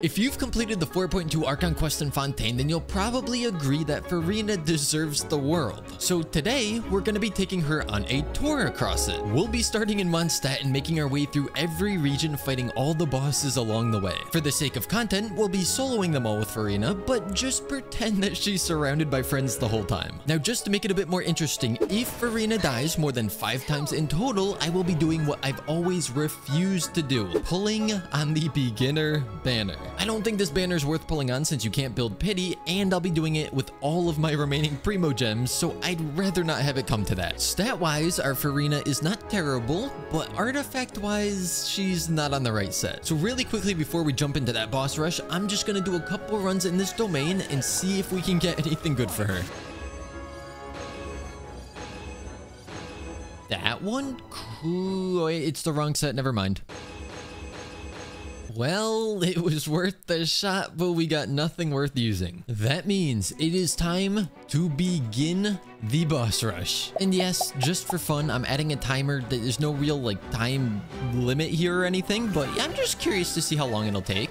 If you've completed the 4.2 Archon quest in Fontaine, then you'll probably agree that Furina deserves the world. So today, we're going to be taking her on a tour across it. We'll be starting in Mondstadt and making our way through every region fighting all the bosses along the way. For the sake of content, we'll be soloing them all with Furina, but just pretend that she's surrounded by friends the whole time. Now just to make it a bit more interesting, if Furina dies more than 5 times in total, I will be doing what I've always refused to do, pulling on the beginner banner. I don't think this banner is worth pulling on since you can't build pity, and I'll be doing it with all of my remaining Primogems, so I'd rather not have it come to that. Stat-wise, our Furina is not terrible, but artifact-wise, she's not on the right set. So really quickly before we jump into that boss rush, I'm just gonna do a couple runs in this domain and see if we can get anything good for her. That one? Cool. Oh, it's the wrong set. Never mind. Well, it was worth the shot, but we got nothing worth using. That means it is time to begin the boss rush. And yes, just for fun, I'm adding a timer. There's no real like time limit here or anything, but I'm just curious to see how long it'll take.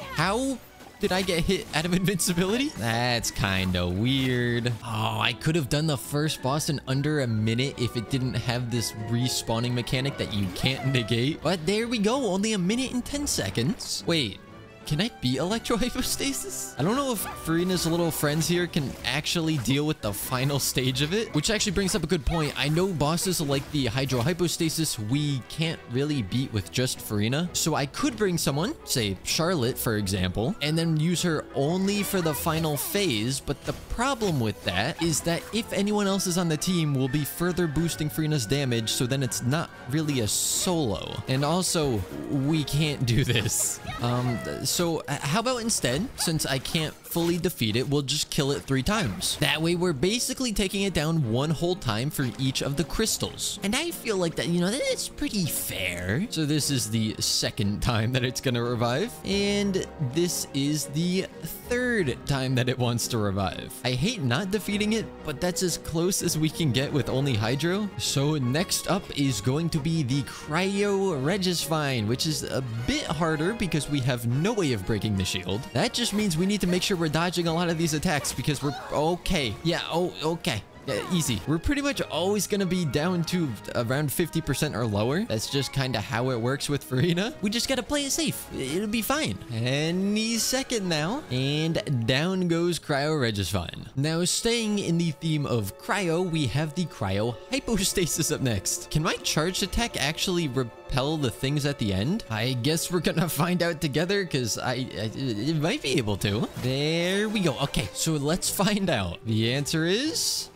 How did I get hit out of invincibility? That's kind of weird. Oh, I could have done the first boss in under a minute if it didn't have this respawning mechanic that you can't negate. But there we go, only a minute and 10 seconds. Wait, can I beat electrohypostasis? I don't know if Furina's little friends here can actually deal with the final stage of it, which actually brings up a good point. I know bosses like the hydrohypostasis we can't really beat with just Furina, so I could bring someone, say Charlotte, for example, and then use her only for the final phase, but the problem with that is that if anyone else is on the team, we'll be further boosting Furina's damage, so then it's not really a solo. And also, we can't do this. Um, uh, how about instead, since I can't fully defeat it, we'll just kill it three times. That way, we're basically taking it down one whole time for each of the crystals. And I feel like that, you know, that's pretty fair. So this is the second time that it's gonna revive. And this is the third time that it wants to revive. I hate not defeating it, but that's as close as we can get with only Hydro. So next up is going to be the Cryo Regisvine, which is a bit harder because we have no way of breaking the shield. That just means we need to make sure we're dodging a lot of these attacks because we're okay. Yeah, oh, okay. Yeah, easy. We're pretty much always going to be down to around 50% or lower. That's just kind of how it works with Furina. We just got to play it safe. It'll be fine. Any second now. And down goes Cryo Regisvine. Now, staying in the theme of Cryo, we have the Cryo Hypostasis up next. Can my charged attack actually repel the things at the end? I guess we're gonna find out together because I, I, it might be able to. There we go. Okay, so let's find out. The answer is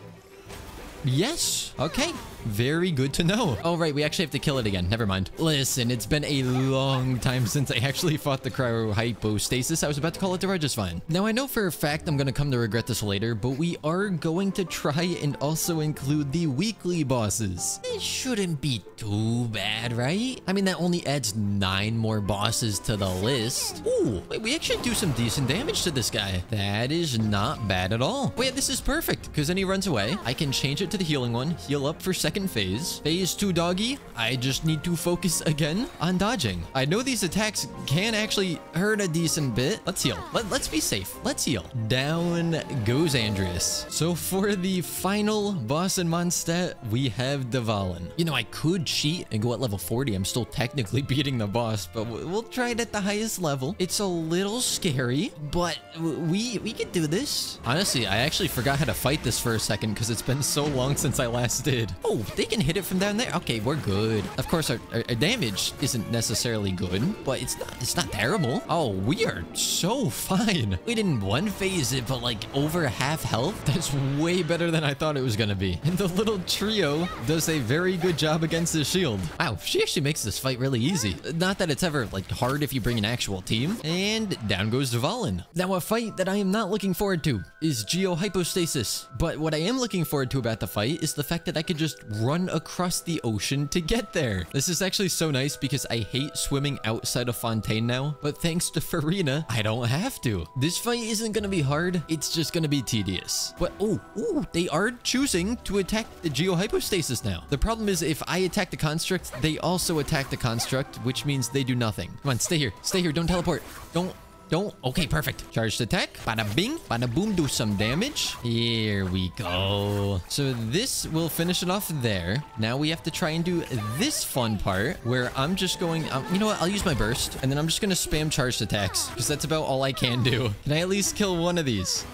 Yes. Okay. Very good to know. Oh, right. We actually have to kill it again. Never mind. Listen, it's been a long time since I actually fought the cryohypostasis. I was about to call it the Regisvine. Now, I know for a fact I'm going to come to regret this later, but we are going to try and also include the weekly bosses. It shouldn't be too bad, right? I mean, that only adds nine more bosses to the list. Ooh, wait, we actually do some decent damage to this guy. That is not bad at all. Wait, this is perfect because then he runs away. I can change it to the healing one, heal up for second phase. Phase 2 doggy, I just need to focus again on dodging. I know these attacks can actually hurt a decent bit. Let's heal. Let, let's be safe. Let's heal. Down goes Andrius. So for the final boss in Mondstadt, we have Dvalin. You know, I could cheat and go at level 40. I'm still technically beating the boss, but we'll try it at the highest level. It's a little scary, but we, we can do this. Honestly, I actually forgot how to fight this for a second because it's been so long since I last did. Oh, Oh, they can hit it from down there. Okay, we're good. Of course, our, our, our, damage isn't necessarily good, but it's not it's not terrible. Oh, we are so fine. We didn't one phase it, but like over half health. That's way better than I thought it was gonna be. And the little trio does a very good job against the shield. Wow, she actually makes this fight really easy. Not that it's ever like hard if you bring an actual team. And down goes Dvalin. Now, a fight that I am not looking forward to is Geo Hypostasis. But what I am looking forward to about the fight is the fact that I could just run across the ocean to get there. This is actually so nice because I hate swimming outside of Fontaine now, but thanks to Furina, I don't have to. This fight isn't gonna be hard, it's just gonna be tedious. But oh, ooh, they are choosing to attack the Geohypostasis now. The problem is if I attack the construct, they also attack the construct, which means they do nothing. Come on, stay here, stay here, don't teleport. Don't don't. Okay, perfect. Charged attack. Bada bing. Bada boom. Do some damage. Here we go. So this will finish it off there. Now we have to try and do this fun part where I'm just going... Um, you know what? I'll use my burst. And then I'm just going to spam charged attacks because that's about all I can do. Can I at least kill one of these?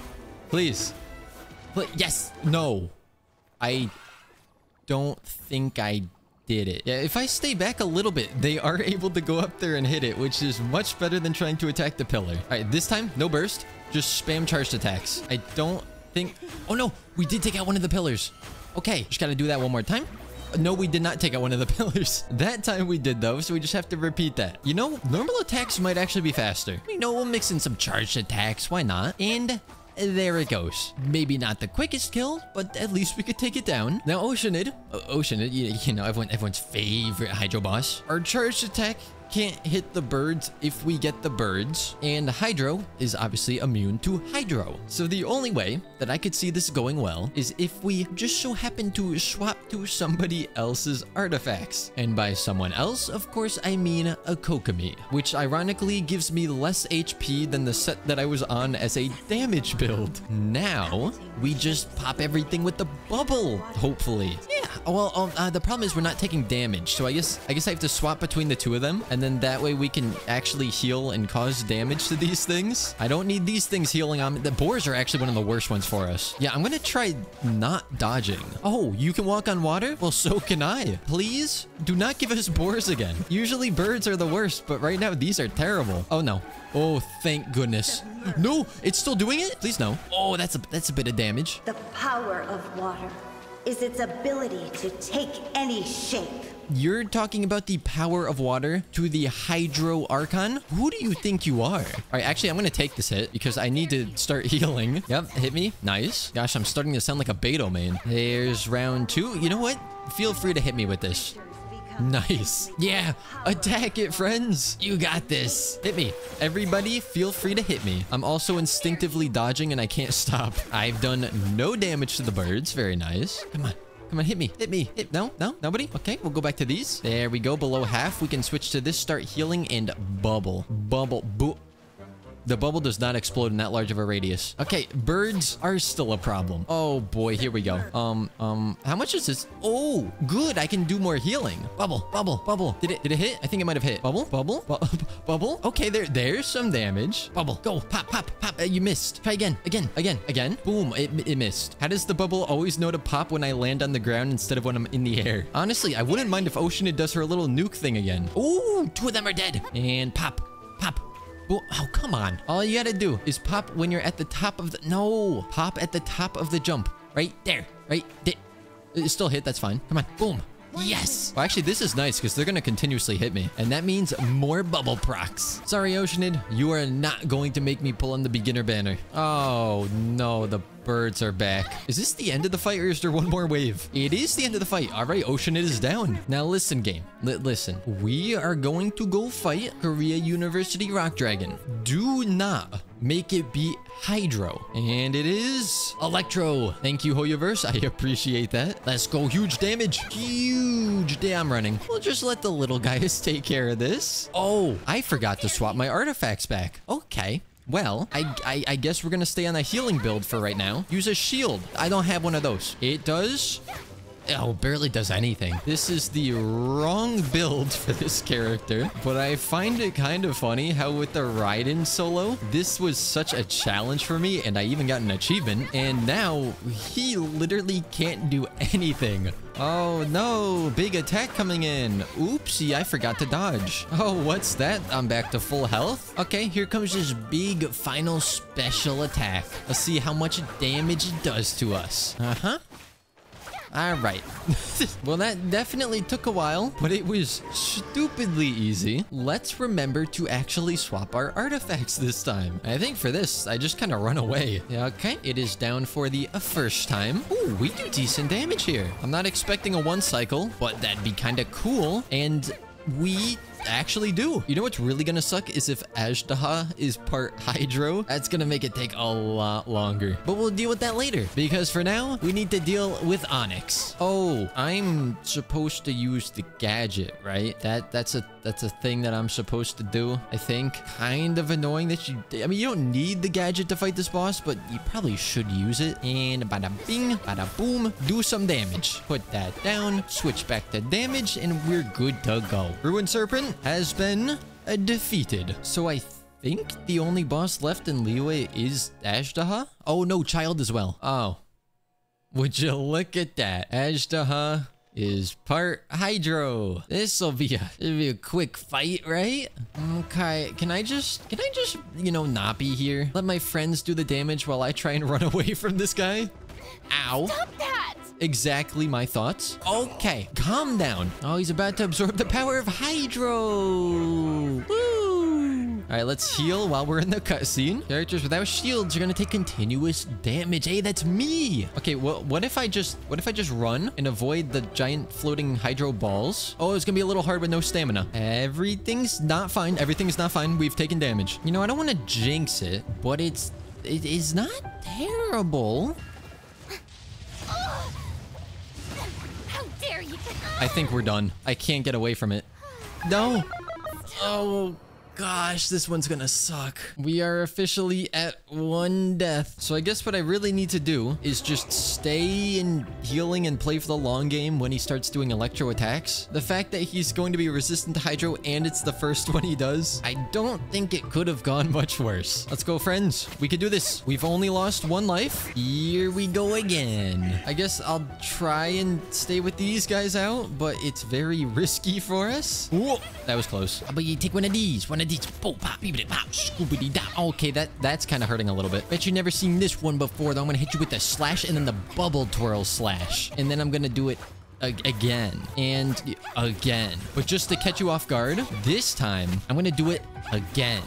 Please. Please. Yes. No. I don't think I did it. Yeah, if I stay back a little bit, they are able to go up there and hit it, which is much better than trying to attack the pillar. All right, this time, no burst. Just spam charged attacks. I don't think... Oh, no. We did take out one of the pillars. Okay, just got to do that one more time. No, we did not take out one of the pillars. That time we did, though, so we just have to repeat that. You know, normal attacks might actually be faster. You know, we'll mix in some charged attacks. Why not? And there it goes. Maybe not the quickest kill, but at least we could take it down. Now, Oceanid, Oceanid, you, you know, everyone, everyone's favorite Hydro boss. Our charged attack can't hit the birds if we get the birds. And Hydro is obviously immune to Hydro. So the only way that I could see this going well is if we just so happen to swap to somebody else's artifacts. And by someone else, of course, I mean a Kokomi, which ironically gives me less HP than the set that I was on as a damage build. Now, we just pop everything with the bubble, hopefully. Yeah, well, um, uh, the problem is we're not taking damage. So I guess I guess I have to swap between the two of them. And then that way we can actually heal and cause damage to these things. I don't need these things healing on me. The boars are actually one of the worst ones for us. Yeah, I'm going to try not dodging. Oh, you can walk on water? Well, so can I. Please do not give us boars again. Usually birds are the worst, but right now these are terrible. Oh, no. Oh, thank goodness. No, it's still doing it? Please no. Oh, that's a that's a bit of damage. The power of water is its ability to take any shape. You're talking about the power of water to the Hydro Archon? Who do you think you are? All right, actually, I'm going to take this hit because I need to start healing. Yep, hit me. Nice. Gosh, I'm starting to sound like a Beidou main. There's round two. You know what? Feel free to hit me with this. Nice. Yeah, attack it, friends. You got this. Hit me. Everybody, feel free to hit me. I'm also instinctively dodging and I can't stop. I've done no damage to the birds. Very nice. Come on. Come on, hit me. Hit me. Hit. No, no, nobody. Okay, we'll go back to these. There we go. Below half, we can switch to this. Start healing and bubble. Bubble. Boo. The bubble does not explode in that large of a radius. Okay, birds are still a problem. Oh boy, here we go. Um, um, how much is this? Oh, good. I can do more healing. Bubble, bubble, bubble. Did it, did it hit? I think it might have hit. Bubble, bubble, bu bubble. Okay, there, there's some damage. Bubble, go, pop, pop, pop. Uh, you missed. Try again, again, again, again. Boom, it, it missed. How does the bubble always know to pop when I land on the ground instead of when I'm in the air? Honestly, I wouldn't mind if Oceanid does her little nuke thing again. Ooh, two of them are dead. And pop, pop, Oh, come on. All you gotta do is pop when you're at the top of the... No. Pop at the top of the jump. Right there. Right there. It still hit. That's fine. Come on. Boom. Yes! Well, actually, this is nice because they're going to continuously hit me. And that means more bubble procs. Sorry, Oceanid. You are not going to make me pull on the beginner banner. Oh, no. The birds are back. Is this the end of the fight or is there one more wave? It is the end of the fight. All right, Oceanid is down. Now listen, game. L listen. We are going to go fight Korea University Rock Dragon. Do not make it be Hydro. And it is Electro. Thank you, Hoyoverse. I appreciate that. Let's go. Huge damage. Huge damn running. We'll just let the little guys take care of this. Oh, I forgot to swap my artifacts back. Okay. Well, I, I, I guess we're going to stay on a healing build for right now. Use a shield. I don't have one of those. It does Oh, barely does anything. This is the wrong build for this character, but I find it kind of funny how with the Raiden solo, this was such a challenge for me, and I even got an achievement, and now he literally can't do anything. Oh no, big attack coming in. Oopsie, I forgot to dodge. Oh, what's that? I'm back to full health. Okay, here comes this big final special attack. Let's see how much damage it does to us. Uh-huh. All right. well, that definitely took a while, but it was stupidly easy. Let's remember to actually swap our artifacts this time. I think for this, I just kind of run away. Okay, it is down for the first time. Ooh, we do decent damage here. I'm not expecting a one cycle, but that'd be kind of cool. And we actually do. You know what's really gonna suck is if Azhdaha is part Hydro. That's gonna make it take a lot longer. But we'll deal with that later because for now, we need to deal with Onyx. Oh, I'm supposed to use the gadget, right? That That's a that's a thing that I'm supposed to do, I think. Kind of annoying that you... I mean, you don't need the gadget to fight this boss, but you probably should use it. And bada bing, bada boom, do some damage. Put that down, switch back to damage, and we're good to go. Ruined Serpent has been uh, defeated. So I think the only boss left in Liyue is Azhdaha? Oh, no, Childe as well. Oh. Would you look at that? Azhdaha is part Hydro. This'll be a, it'll be a quick fight, right? Okay, can I just, can I just, you know, not be here? Let my friends do the damage while I try and run away from this guy? Ow. Stop that! Exactly my thoughts. Okay, calm down. Oh, he's about to absorb the power of Hydro. Woo! All right, let's heal while we're in the cutscene. Characters without shields are gonna take continuous damage. Hey, that's me. Okay, well, what if I just, what if I just run and avoid the giant floating hydro balls? Oh, it's gonna be a little hard with no stamina. Everything's not fine. Everything's not fine. We've taken damage. You know, I don't want to jinx it, but it's, it is not terrible. Oh! I think we're done. I can't get away from it. No. Oh, gosh, this one's gonna suck. We are officially at one death. So I guess what I really need to do is just stay in healing and play for the long game when he starts doing electro attacks. The fact that he's going to be resistant to hydro and it's the first one he does, I don't think it could have gone much worse. Let's go, friends. We could do this. We've only lost one life. Here we go again. I guess I'll try and stay with these guys out, but it's very risky for us. Whoa, that was close. But you take one of these, one of these. Boop, pop, beep, pop, scoobity, dop. Okay, that that's kind of hurting a little bit. Bet you've never seen this one before, though. I'm gonna hit you with the slash and then the bubble twirl slash. And then I'm gonna do it again and again. But just to catch you off guard, this time I'm gonna do it again.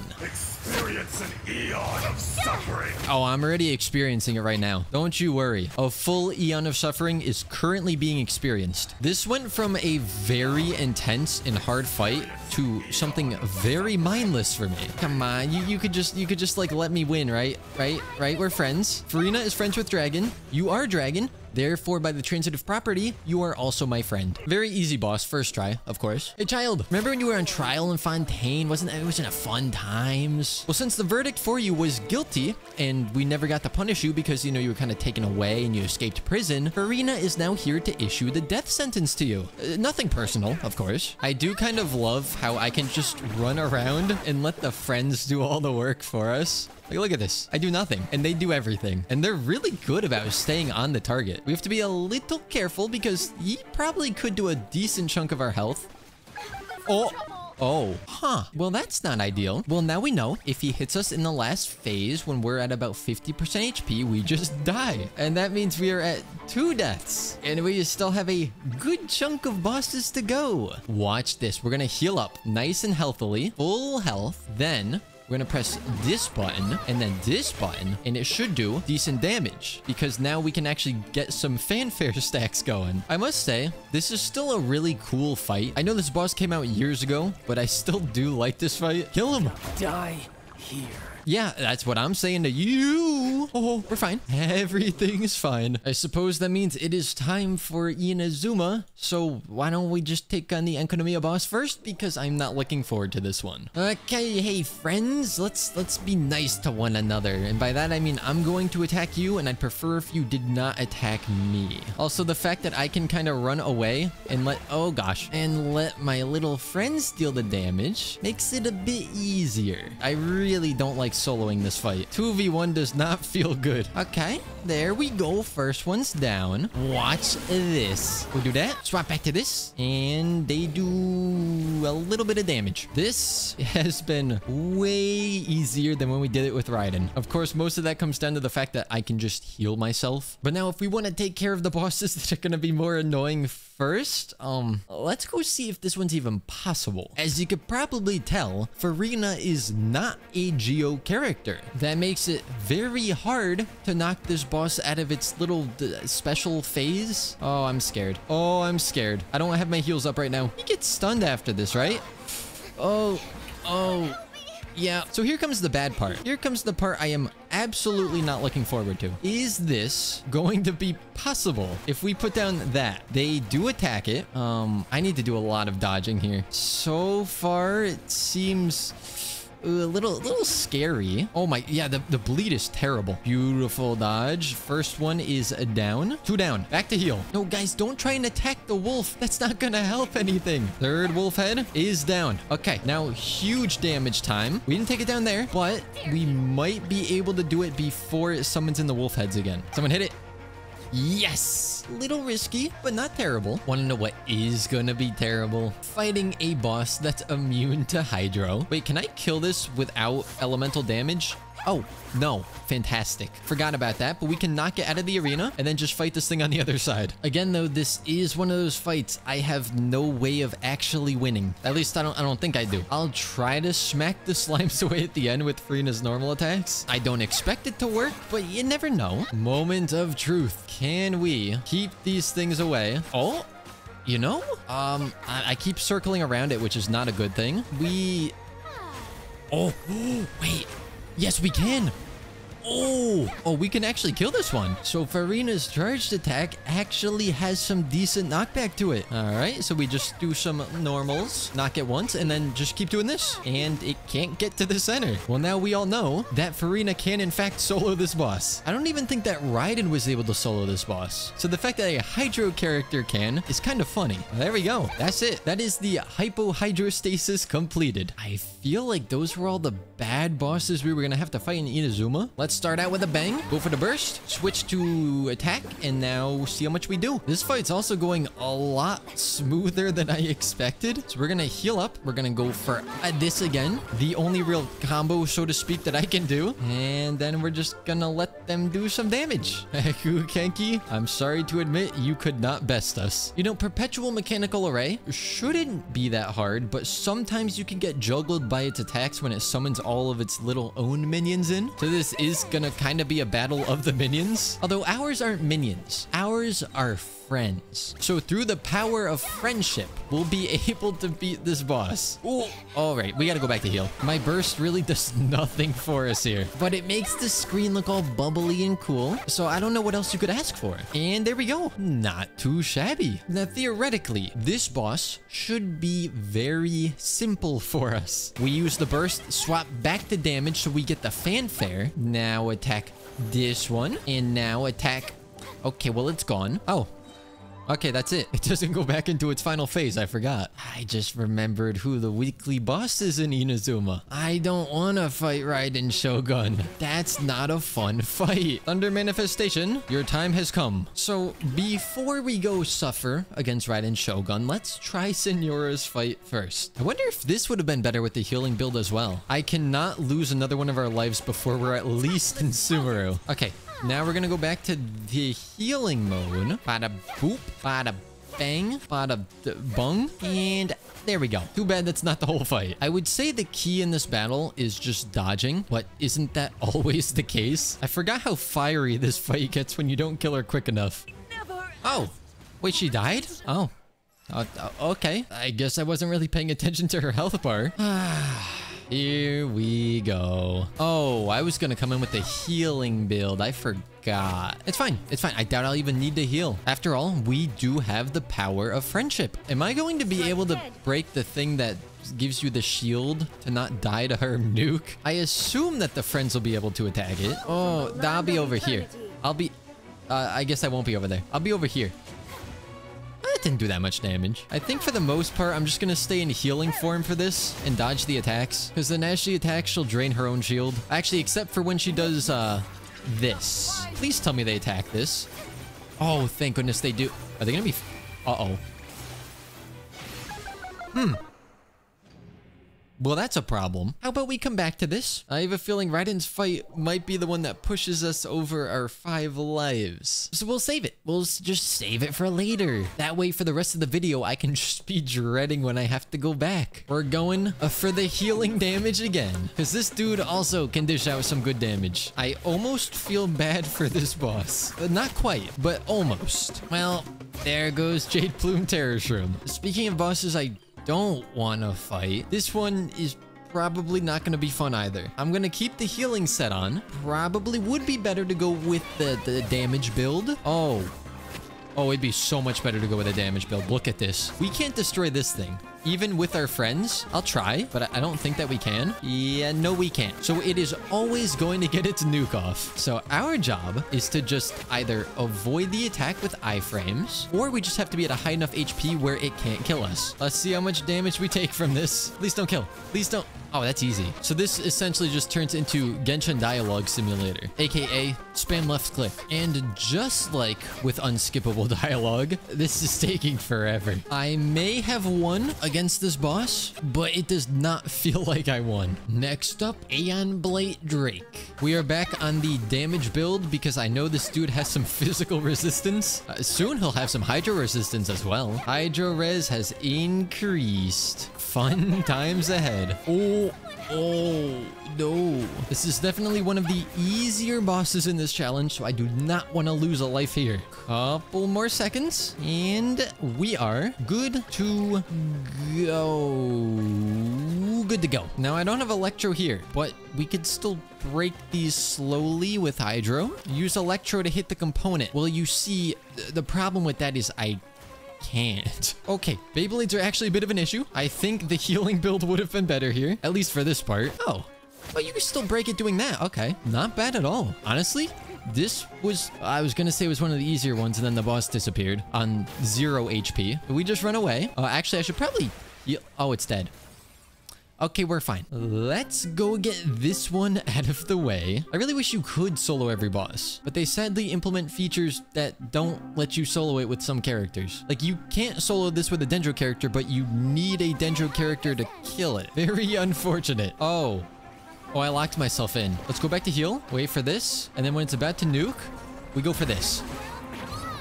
Experience an eon of suffering. Oh, I'm already experiencing it right now. Don't you worry. A full eon of suffering is currently being experienced. This went from a very intense and hard fight to something very mindless for me. Come on, you, you could just you could just like let me win, right? Right? Right? We're friends. Furina is friends with Dragon. You are Dragon. Therefore, by the transitive property, you are also my friend. Very easy boss, first try, of course. Hey, Childe, remember when you were on trial in Fontaine? Wasn't that, wasn't a fun times? Well, since the verdict for you was guilty, and we never got to punish you because, you know, you were kind of taken away and you escaped prison, Furina is now here to issue the death sentence to you. Uh, nothing personal, of course. I do kind of love how I can just run around and let the friends do all the work for us. Like, look at this. I do nothing, and they do everything. And they're really good about staying on the target. We have to be a little careful because he probably could do a decent chunk of our health. Oh. Oh, huh. Well, that's not ideal. Well, now we know if he hits us in the last phase when we're at about 50% HP, we just die. And that means we are at two deaths. And we still have a good chunk of bosses to go. Watch this. We're gonna heal up nice and healthily. Full health. Then we're gonna press this button and then this button, and it should do decent damage because now we can actually get some fanfare stacks going. I must say, this is still a really cool fight. I know this boss came out years ago, but I still do like this fight. Kill him. Die here. Yeah, that's what I'm saying to you. Oh, oh, we're fine. Everything is fine. I suppose that means it is time for Inazuma. So why don't we just take on the Enkanomiya boss first? Because I'm not looking forward to this one. Okay, hey friends, let's let's be nice to one another. And by that I mean I'm going to attack you and I'd prefer if you did not attack me. Also, the fact that I can kind of run away and let, oh gosh, and let my little friends deal the damage makes it a bit easier. I really don't like like soloing this fight. 2v1 does not feel good. Okay, there we go. First one's down. Watch this. We'll do that. Swap back to this. And they do a little bit of damage. This has been way easier than when we did it with Raiden. Of course, most of that comes down to the fact that I can just heal myself. But now if we want to take care of the bosses that are going to be more annoying first, um, let's go see if this one's even possible. As you could probably tell, Furina is not a Geo character. That makes it very hard to knock this boss out of its little special phase. Oh, I'm scared. Oh, I'm scared. I don't have my heels up right now. He gets stunned after this, right? Oh, oh. Yeah, so here comes the bad part. Here comes the part I am absolutely not looking forward to. Is this going to be possible if we put down that? They do attack it. Um, I need to do a lot of dodging here. So far, it seems a little a little scary. Oh my, yeah, the, the bleed is terrible. Beautiful dodge. First one is a down. Two down. Back to heal. No, guys, don't try and attack the wolf. That's not gonna help anything. Third wolf head is down. Okay, now huge damage time. We didn't take it down there, but we might be able to do it before it summons in the wolf heads again. Someone hit it. Yes! Little risky, but not terrible. Want to know what is gonna be terrible? Fighting a boss that's immune to Hydro. Wait, can I kill this without elemental damage? Oh, no. Fantastic. Forgot about that, but we can knock it out of the arena and then just fight this thing on the other side. Again, though, this is one of those fights I have no way of actually winning. At least I don't I don't think I do. I'll try to smack the slimes away at the end with Furina's normal attacks. I don't expect it to work, but you never know. Moment of truth. Can we keep these things away? Oh, you know, um, I, I keep circling around it, which is not a good thing. We... Oh, wait. Yes, we can. Oh, oh, we can actually kill this one. So Furina's charged attack actually has some decent knockback to it. All right, so we just do some normals, knock it once, and then just keep doing this. And it can't get to the center. Well, now we all know that Furina can in fact solo this boss. I don't even think that Raiden was able to solo this boss. So the fact that a Hydro character can is kind of funny. There we go. That's it. That is the Hypo-Hydrostasis completed. I feel like those were all the bad bosses we were to have to fight in Inazuma. Let's start out with a bang. Go for the burst. Switch to attack. And now see how much we do. This fight's also going a lot smoother than I expected. So we're to heal up. We're to go for uh, this again. The only real combo, so to speak, that I can do. And then we're just to let them do some damage. Kenki, I'm sorry to admit you could not best us. You know, Perpetual Mechanical Array shouldn't be that hard, but sometimes you can get juggled by its attacks when it summons all of its little own minions in. So this is gonna kind of be a battle of the minions. Although ours aren't minions. Ours are friends. So through the power of friendship, we'll be able to beat this boss. Ooh. All right, we gotta go back to heal. My burst really does nothing for us here, but it makes the screen look all bubbly and cool. So I don't know what else you could ask for. And there we go. Not too shabby. Now, theoretically, this boss should be very simple for us. We use the burst, swap back the damage so we get the fanfare. Now attack this one, and now attack... Okay, well, it's gone. Oh, Okay, that's it. It doesn't go back into its final phase. I forgot. I just remembered who the weekly boss is in Inazuma. I don't want to fight Raiden Shogun. That's not a fun fight. Thunder Manifestation, your time has come. So before we go suffer against Raiden Shogun, let's try Signora's fight first. I wonder if this would have been better with the healing build as well. I cannot lose another one of our lives before we're at least in Sumeru. Okay, now we're gonna go back to the healing mode. Bada boop, bada bang, bada bung, and there we go. Too bad that's not the whole fight. I would say the key in this battle is just dodging, but isn't that always the case? I forgot how fiery this fight gets when you don't kill her quick enough. Oh, wait, she died? Oh, uh, okay. I guess I wasn't really paying attention to her health bar. Here we go. Oh, I was going to come in with the healing build. I forgot. It's fine. It's fine. I doubt I'll even need to heal. After all, we do have the power of friendship. Am I going to be able to break the thing that gives you the shield to not die to her nuke? I assume that the friends will be able to attack it. Oh, I'll be over here. I'll be... Uh, I guess I won't be over there. I'll be over here. That didn't do that much damage. I think for the most part, I'm just gonna stay in healing form for this and dodge the attacks. Because then as she attacks, she'll drain her own shield. Actually, except for when she does, uh, this. Please tell me they attack this. Oh, thank goodness they do. Are they gonna be... Uh-oh. Hmm. Well, that's a problem. How about we come back to this? I have a feeling Raiden's fight might be the one that pushes us over our five lives. So we'll save it. We'll just save it for later. That way, for the rest of the video, I can just be dreading when I have to go back. We're going uh, for the healing damage again. Because this dude also can dish out some good damage. I almost feel bad for this boss. Uh, Not quite, but almost. Well, there goes Jade Plume Terror Shroom. Speaking of bosses, I don't want to fight. This one is probably not going to be fun either. I'm going to keep the healing set on. Probably would be better to go with the, the damage build. Oh. Oh, it'd be so much better to go with a damage build. Look at this. We can't destroy this thing. Even with our friends, I'll try, but I- don't think that we can. Yeah, no, we can't. So it is always going to get its nuke off. So our job is to just either avoid the attack with iframes, or we just have to be at a high enough HP where it can't kill us. Let's see how much damage we take from this. Please don't kill. Please don't. Oh, that's easy. So this essentially just turns into Genshin Dialogue Simulator, aka spam left click. And just like with unskippable dialogue, this is taking forever. I may have won against this boss, but it does not feel like I won. Next up, Aeon Blight Drake. We are back on the damage build because I know this dude has some physical resistance. Uh, soon he'll have some hydro resistance as well. Hydro res has increased. Fun times ahead. Oh, oh, no. This is definitely one of the easier bosses in this challenge, so I do not want to lose a life here. Couple more seconds, and we are good to go. Good to go. Now, I don't have Electro here, but we could still break these slowly with Hydro. Use Electro to hit the component. Well, you see, th- the problem with that is I can't. Okay, Beyblades are actually a bit of an issue. I think the healing build would have been better here, at least for this part. Oh, but you can still break it doing that. Okay, not bad at all. Honestly, this was, I was gonna say it was one of the easier ones and then the boss disappeared on zero HP. We just run away. Uh, actually, I should probably, oh, it's dead. Okay, we're fine. Let's go get this one out of the way. I really wish you could solo every boss, but they sadly implement features that don't let you solo it with some characters. Like, you can't solo this with a Dendro character, but you need a Dendro character to kill it. Very unfortunate. Oh. Oh, I locked myself in. Let's go back to heal. Wait for this. And then when it's about to nuke, we go for this.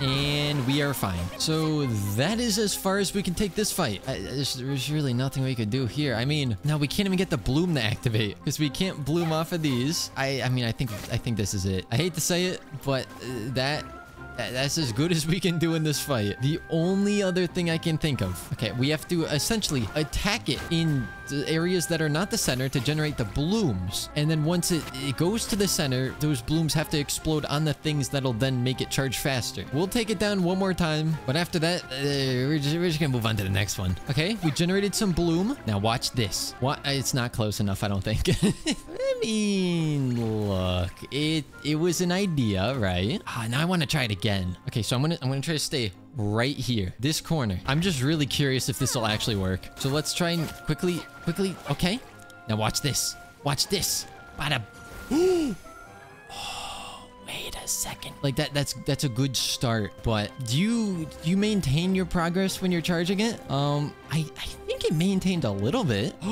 And we are fine. So that is as far as we can take this fight. I, there's, there's really nothing we could do here. I mean, now we can't even get the bloom to activate because we can't bloom off of these. I, I mean, I think I think this is it. I hate to say it, but uh, that that- That's as good as we can do in this fight. The only other thing I can think of. Okay, we have to essentially attack it in areas that are not the center to generate the blooms. And then once it, it goes to the center, those blooms have to explode on the things that'll then make it charge faster. We'll take it down one more time. But after that, uh, we're, just, we're just gonna move on to the next one. Okay, we generated some bloom. Now watch this. What? It's not close enough, I don't think. I mean, look, it it was an idea, right? Ah, now I want to try it again. Okay, so I'm gonna I'm gonna try to stay right here, this corner. I'm just really curious if this will actually work. So let's try and quickly, quickly. Okay, now watch this. Watch this. Bada. Wait a second. Like that that's that's a good start, but do you do you maintain your progress when you're charging it? Um I I think it maintained a little bit.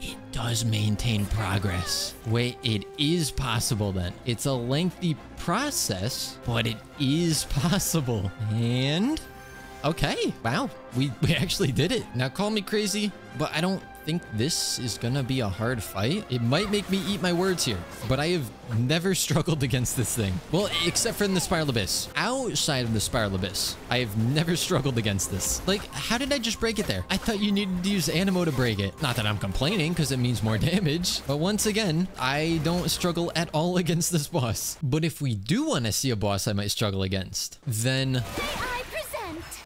it does maintain progress. Wait, it is possible then. It's a lengthy process, but it is possible. And Okay, wow, we, we actually did it. Now call me crazy, but I don't think this is gonna be a hard fight. It might make me eat my words here, but I have never struggled against this thing. Well, except for in the Spiral Abyss. Outside of the Spiral Abyss, I have never struggled against this. Like, how did I just break it there? I thought you needed to use Anemo to break it. Not that I'm complaining, because it means more damage. But once again, I don't struggle at all against this boss. But if we do want to see a boss I might struggle against, then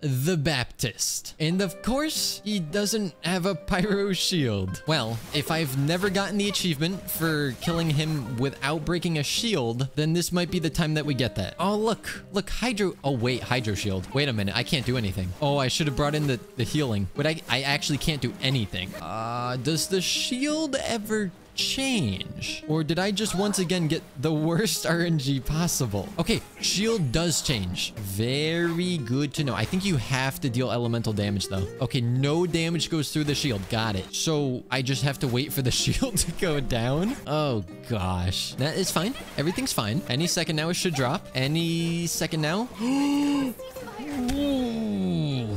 the Baptist. And of course, he doesn't have a pyro shield. Well, if I've never gotten the achievement for killing him without breaking a shield, then this might be the time that we get that. Oh, look, look, Hydro. Oh, wait, Hydro shield. Wait a minute. I can't do anything. Oh, I should have brought in the, the healing, but I, I actually can't do anything. Uh, does the shield ever change? Or did I just once again get the worst RNG possible? Okay, shield does change. Very good to know. I think you have to deal elemental damage though. Okay, no damage goes through the shield. Got it. So I just have to wait for the shield to go down? Oh gosh. That is fine. Everything's fine. Any second now it should drop. Any second now.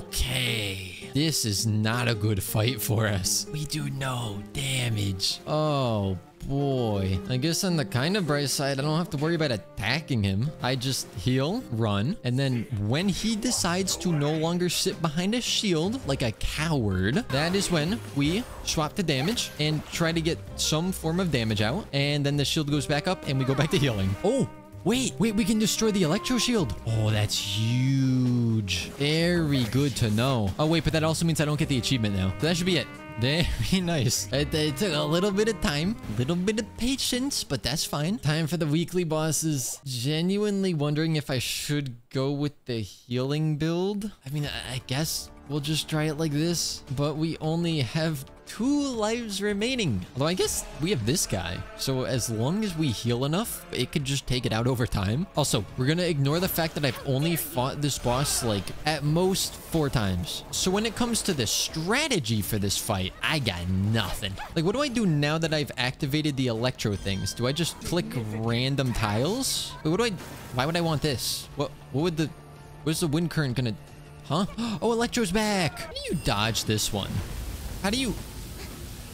okay. This is not a good fight for us. We do no damage. Oh, boy. I guess on the kind of bright side, I don't have to worry about attacking him. I just heal, run, and then when he decides to no longer sit behind a shield like a coward, that is when we swap the damage and try to get some form of damage out. And then the shield goes back up and we go back to healing. Oh, Wait, wait, we can destroy the electro shield. Oh, that's huge. Very good to know. Oh, wait, but that also means I don't get the achievement now. So that should be it. Very nice. It, it, took a little bit of time, a little bit of patience, but that's fine. Time for the weekly bosses. Genuinely wondering if I should go with the healing build. I mean, I, I guess we'll just try it like this, but we only have two lives remaining. Although I guess we have this guy. So as long as we heal enough, it could just take it out over time. Also, we're going to ignore the fact that I've only fought this boss like at most four times. So when it comes to the strategy for this fight, I got nothing. Like what do I do now that I've activated the electro things? Do I just click random tiles? Wait, what do I, why would I want this? What, what would the, where's the wind current gonna, huh? Oh, electro's back. How do you dodge this one? How do you,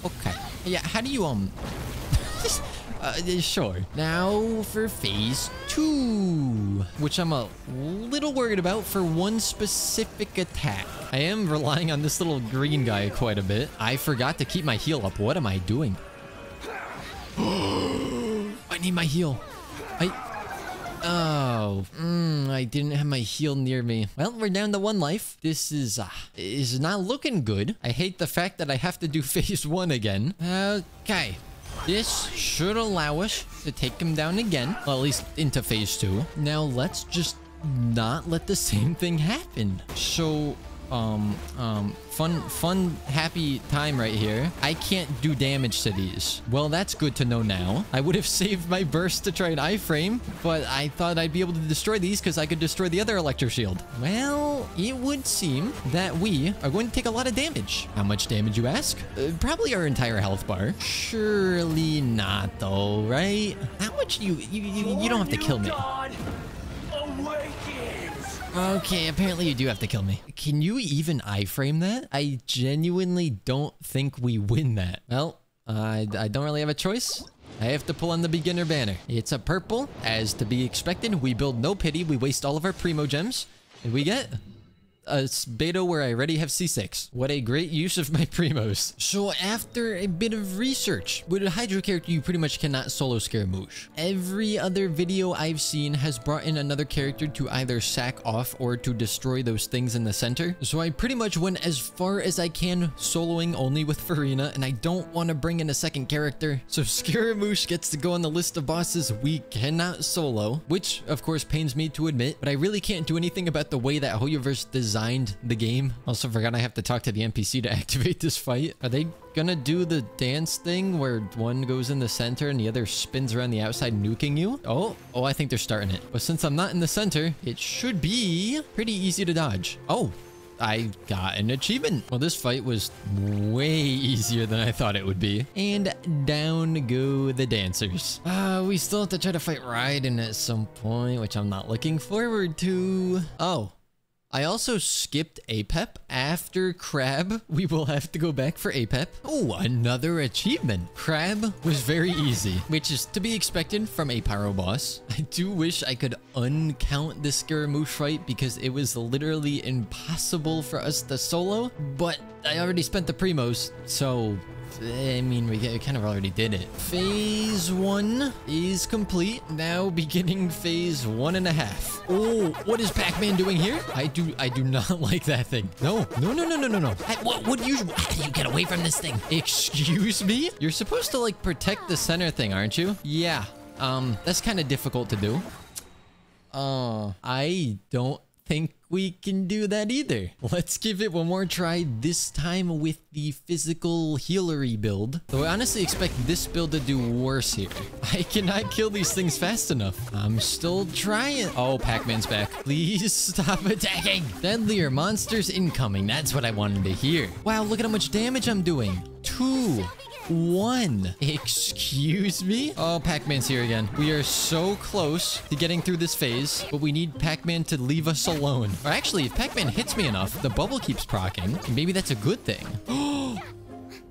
Okay. Yeah, how do you, um... uh, sure. Now for phase two, which I'm a little worried about for one specific attack. I am relying on this little green guy quite a bit. I forgot to keep my heal up. What am I doing? I need my heal. I... Oh, mm, I didn't have my heal near me. Well, we're down to one life. This is, uh, is not looking good. I hate the fact that I have to do phase one again. Okay. This should allow us to take him down again. Well, at least into phase two. Now, let's just not let the same thing happen. So, um, um, fun, fun, happy time right here. I can't do damage to these. Well, that's good to know now. I would have saved my burst to try an iframe, but I thought I'd be able to destroy these because I could destroy the other electro shield. Well, it would seem that we are going to take a lot of damage. How much damage, you ask? Uh, probably our entire health bar. Surely not, though, right? How much you, you, you, you don't have to kill me. Okay, apparently you do have to kill me. Can you even iframe that? I genuinely don't think we win that. Well, I, I don't really have a choice. I have to pull on the beginner banner. It's a purple, as to be expected. We build no pity. We waste all of our primogems. And we get a Beidou where I already have C6. What a great use of my primos. So after a bit of research, with a Hydro character, you pretty much cannot solo Scaramouche. Every other video I've seen has brought in another character to either sack off or to destroy those things in the center. So I pretty much went as far as I can soloing only with Furina and I don't want to bring in a second character. So Scaramouche gets to go on the list of bosses we cannot solo, which of course pains me to admit, but I really can't do anything about the way that Hoyoverse designed the game. Also forgot I have to talk to the NPC to activate this fight. Are they gonna do the dance thing where one goes in the center and the other spins around the outside nuking you? Oh, oh, I think they're starting it. But since I'm not in the center, it should be pretty easy to dodge. Oh, I got an achievement. Well, this fight was way easier than I thought it would be. And down go the dancers. Uh, we still have to try to fight Raiden at some point, which I'm not looking forward to. Oh, I also skipped APEP. After Crab, we will have to go back for APEP. Oh, another achievement. Crab was very easy, which is to be expected from a Pyro boss. I do wish I could uncount the Scaramouche fight because it was literally impossible for us to solo, but I already spent the primos, so I mean, we, kind of already did it. Phase one is complete. Now beginning phase one and a half. Oh, what is Pac-Man doing here? I do, I do not like that thing. No, no, no, no, no, no, no. What, would you, how do you get away from this thing? Excuse me? You're supposed to like protect the center thing, aren't you? Yeah. Um, that's kind of difficult to do. Uh, I don't think we can do that either. Let's give it one more try, this time with the physical healery build. Though I honestly expect this build to do worse here. I cannot kill these things fast enough. I'm still trying. Oh, Pac-Man's back. Please stop attacking. Deadlier monsters incoming. That's what I wanted to hear. Wow, look at how much damage I'm doing. Two. One. Excuse me? Oh, Pac-Man's here again. We are so close to getting through this phase, but we need Pac-Man to leave us alone. Or actually, if Pac-Man hits me enough, the bubble keeps procking. Maybe that's a good thing.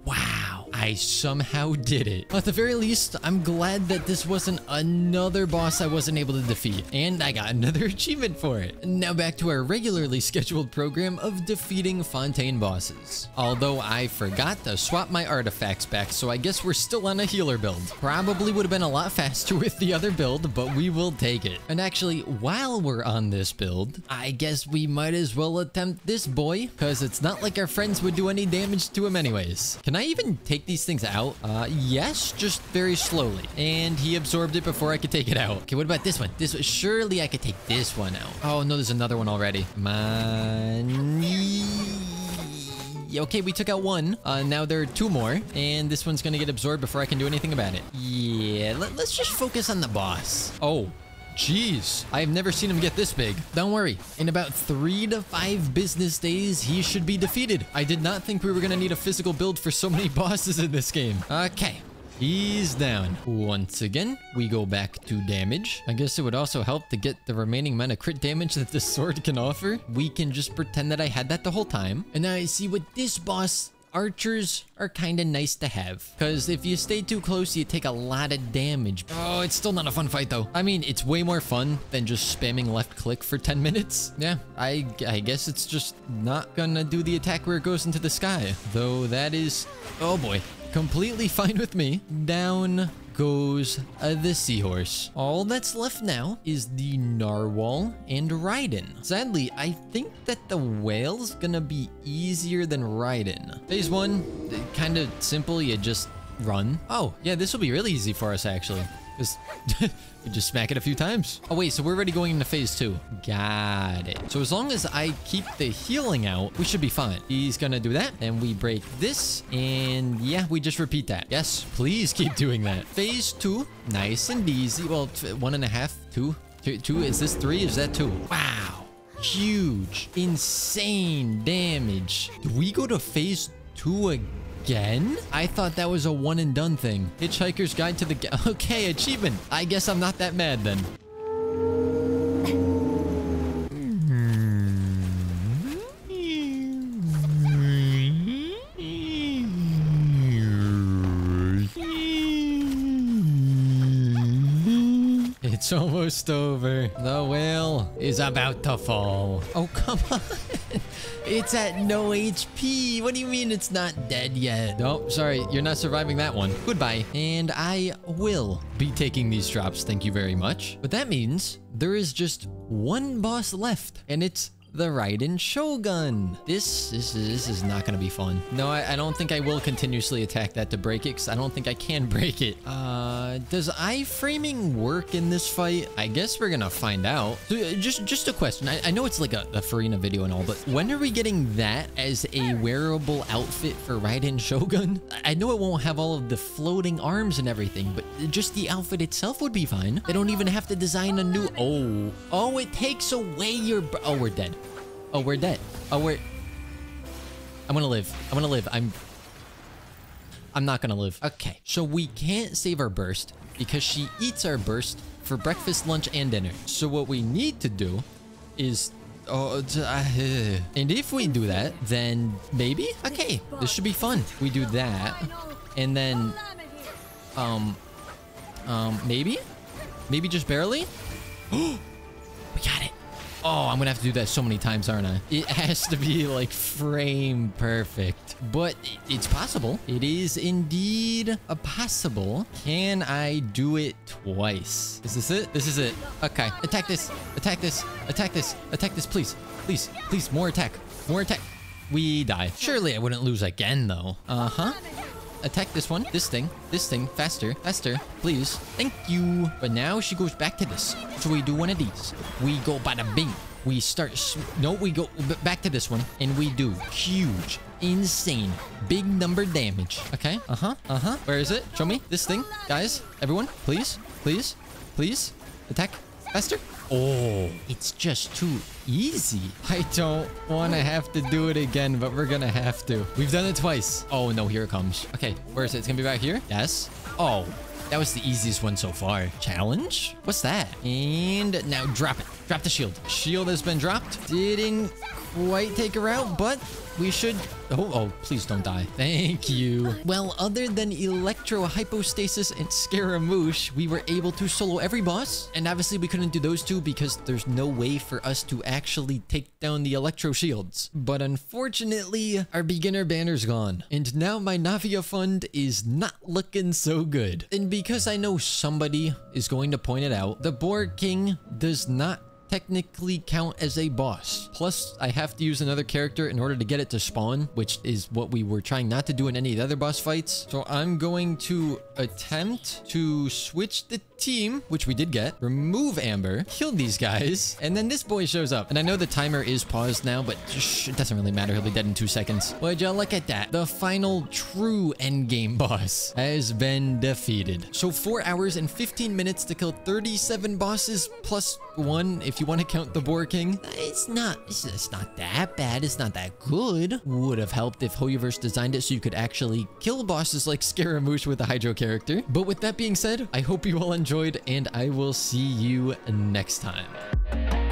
wow. I somehow did it. At the very least, I'm glad that this wasn't another boss I wasn't able to defeat. And I got another achievement for it. Now back to our regularly scheduled program of defeating Fontaine bosses. Although I forgot to swap my artifacts back, so I guess we're still on a healer build. Probably would have been a lot faster with the other build, but we will take it. And actually, while we're on this build, I guess we might as well attempt this boy, because it's not like our friends would do any damage to him anyways. Can I even take these things out? Uh, yes, just very slowly. And he absorbed it before I could take it out. Okay, what about this one? This one, surely I could take this one out. Oh no, there's another one already. Money. Okay, we took out one. Uh, now there are two more, and this one's gonna get absorbed before I can do anything about it. Yeah, let, let's just focus on the boss. Oh, Jeez, I have never seen him get this big. Don't worry, in about three to five business days, he should be defeated. I did not think we were gonna need a physical build for so many bosses in this game. Okay, He's down. Once again, we go back to damage. I guess it would also help to get the remaining amount of crit damage that this sword can offer. We can just pretend that I had that the whole time. And now I see what this boss archers are kind of nice to have. Because if you stay too close, you take a lot of damage. Oh, it's still not a fun fight, though. I mean, it's way more fun than just spamming left click for 10 minutes. Yeah, I, I guess it's just not gonna do the attack where it goes into the sky. Though that is... Oh, boy. Completely fine with me. Down goes uh, the seahorse. All that's left now is the narwhal and Raiden. Sadly, I think that the whale's gonna be easier than Raiden. Phase one, kind of simple. You just run. Oh, yeah, this will be really easy for us, actually. Just, just smack it a few times. Oh, wait, so we're already going into phase two. Got it. So as long as I keep the healing out, we should be fine. He's gonna do that. And we break this. And yeah, we just repeat that. Yes, please keep doing that. Phase two, nice and easy. Well, one and a half, two, two, two. Is this three? Is that two? Wow. Huge, insane damage. Do we go to phase two again? Again? I thought that was a one and done thing. Hitchhiker's Guide to the... Okay, achievement. I guess I'm not that mad then. It's almost over. The whale is about to fall. Oh, come on. It's at no HP. What do you mean it's not dead yet? Oh, sorry. You're not surviving that one. Goodbye. And I will be taking these drops. Thank you very much. But that means there is just one boss left. And it's the Raiden Shogun. This, this, this is not going to be fun. No, I, I, don't think I will continuously attack that to break it because I don't think I can break it. Uh, does iframing work in this fight? I guess we're going to find out. So, uh, just, just a question. I, I know it's like a, a Furina video and all, but when are we getting that as a wearable outfit for Raiden Shogun? I know it won't have all of the floating arms and everything, but just the outfit itself would be fine. They don't even have to design a new... Oh, oh, it takes away your... Oh, we're dead. Oh, we're dead. Oh, we're... I'm gonna live. I'm gonna live. I'm... I'm not gonna live. Okay, so we can't save our burst because she eats our burst for breakfast, lunch, and dinner. So what we need to do is... Oh, uh, and if we do that, then maybe? Okay, this should be fun. We do that, and then... Um... Um, maybe? Maybe just barely? we got it. Oh, I'm gonna have to do that so many times, aren't I? It has to be like frame perfect. But it's possible. It is indeed a possible. Can I do it twice? Is this it? This is it. Okay. Attack this. Attack this. Attack this. Attack this, please. Please. Please. More attack. More attack. We die. Surely I wouldn't lose again, though. Uh-huh attack this one, this thing, this thing, faster, faster, please. Thank you. But now she goes back to this. So we do one of these. We go bada bing. We start, no, we go back to this one and we do huge, insane, big number damage. Okay, uh-huh, uh-huh. Where is it? Show me this thing. Guys, everyone, please, please, please, attack faster. Oh, it's just too easy. I don't want to have to do it again, but we're gonna have to. We've done it twice. Oh no, here it comes. Okay, where is it? It's gonna be back here? Yes. Oh, that was the easiest one so far. Challenge? What's that? And now drop it. Drop the shield. Shield has been dropped. Didn't quite take her out, but we should... Oh, oh, please don't die. Thank you. Well, other than Electro, Hypostasis, and Scaramouche, we were able to solo every boss. And obviously we couldn't do those two because there's no way for us to actually take down the Electro shields. But unfortunately, our beginner banner's gone. And now my Navia fund is not looking so good. And because I know somebody is going to point it out, the Boar King does not technically count as a boss. Plus, I have to use another character in order to get it to spawn, which is what we were trying not to do in any of the other boss fights. So I'm going to attempt to switch the team, which we did get, remove Amber, kill these guys, and then this boy shows up. And I know the timer is paused now, but shh, it doesn't really matter. He'll be dead in two seconds. Would you look at that? The final true endgame boss has been defeated. So four hours and 15 minutes to kill 37 bosses plus one if you want to count the Boar King. It's not, it's, it's not that bad. It's not that good. Would have helped if Hoyoverse designed it so you could actually kill bosses like Scaramouche with a Hydro character. But with that being said, I hope you all enjoyed and I will see you next time.